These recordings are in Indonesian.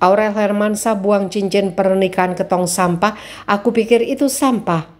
Aurel Hermansa buang cincin pernikahan ke tong sampah. Aku pikir itu sampah.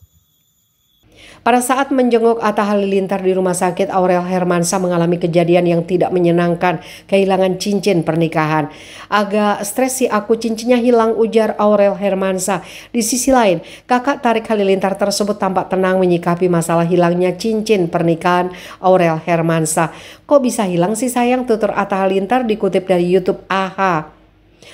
Pada saat menjenguk Atta Halilintar di rumah sakit, Aurel Hermansa mengalami kejadian yang tidak menyenangkan, kehilangan cincin pernikahan. Agak stres sih aku cincinnya hilang ujar Aurel Hermansa. Di sisi lain, kakak tarik Halilintar tersebut tampak tenang menyikapi masalah hilangnya cincin pernikahan Aurel Hermansa. Kok bisa hilang sih sayang tutur Atta Halilintar dikutip dari YouTube AHA.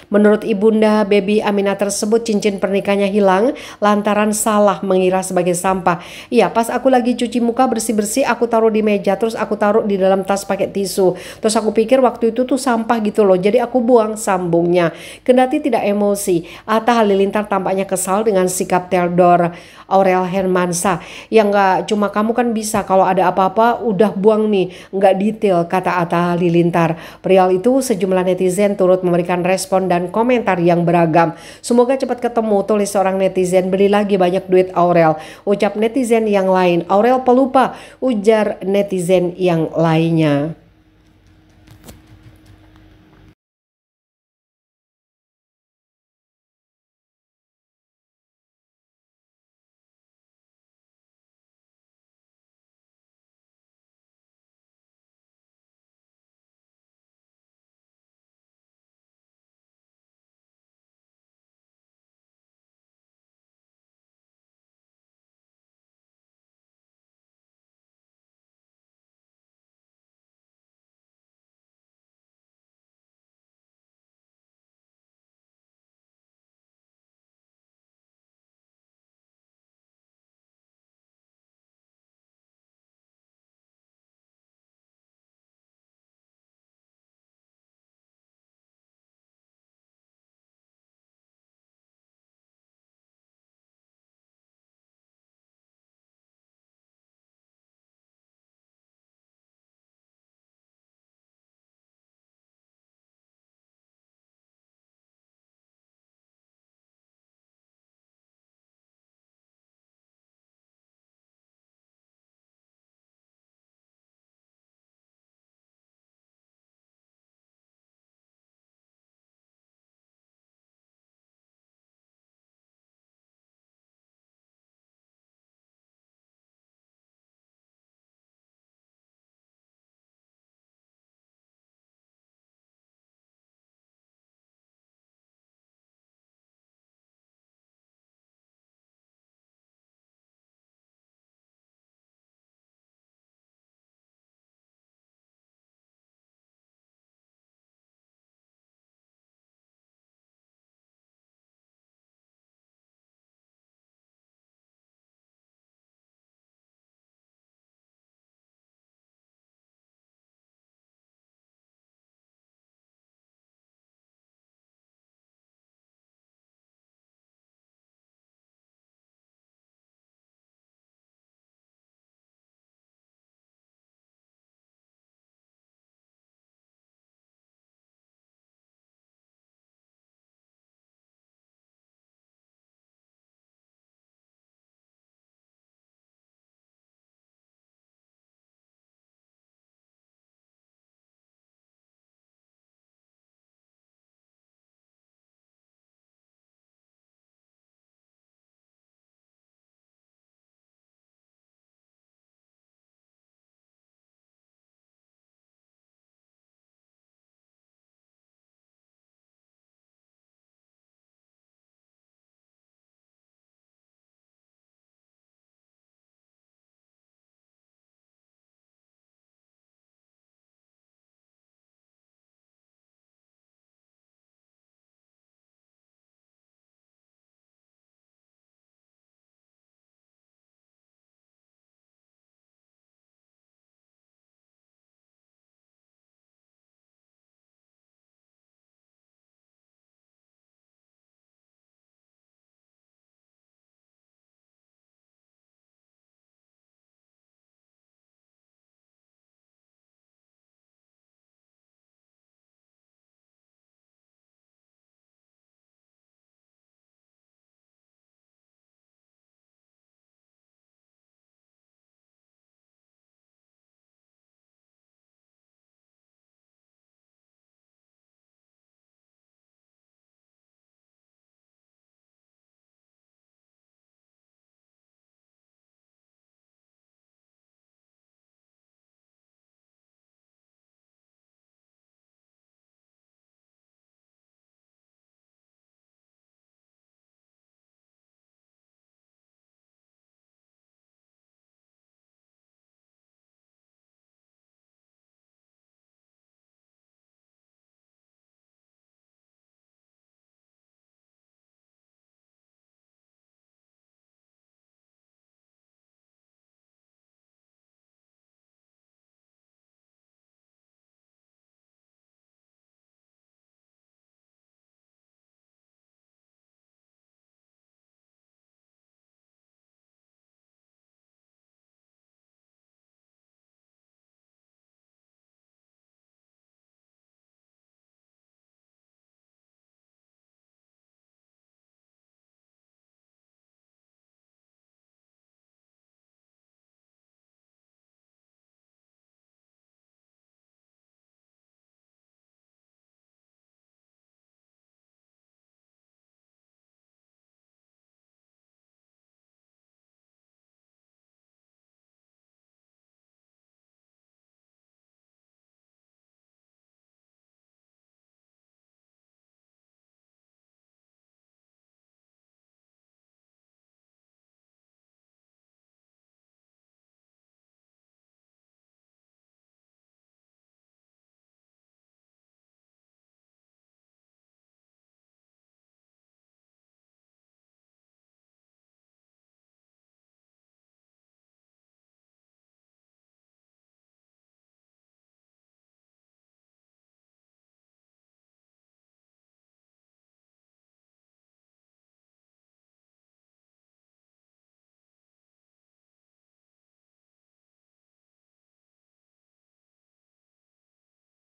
Menurut ibunda baby Amina tersebut cincin pernikahannya hilang lantaran salah mengira sebagai sampah. Iya pas aku lagi cuci muka bersih-bersih aku taruh di meja terus aku taruh di dalam tas pakai tisu. Terus aku pikir waktu itu tuh sampah gitu loh jadi aku buang sambungnya. Kendati tidak emosi, Atta Halilintar tampaknya kesal dengan sikap Theodor Aurel Hermansa yang gak cuma kamu kan bisa kalau ada apa-apa udah buang nih nggak detail kata Atta Halilintar. Perihal itu sejumlah netizen turut memberikan respon dan dan komentar yang beragam. Semoga cepat ketemu tulis seorang netizen beli lagi banyak duit Aurel. Ucap netizen yang lain Aurel pelupa ujar netizen yang lainnya.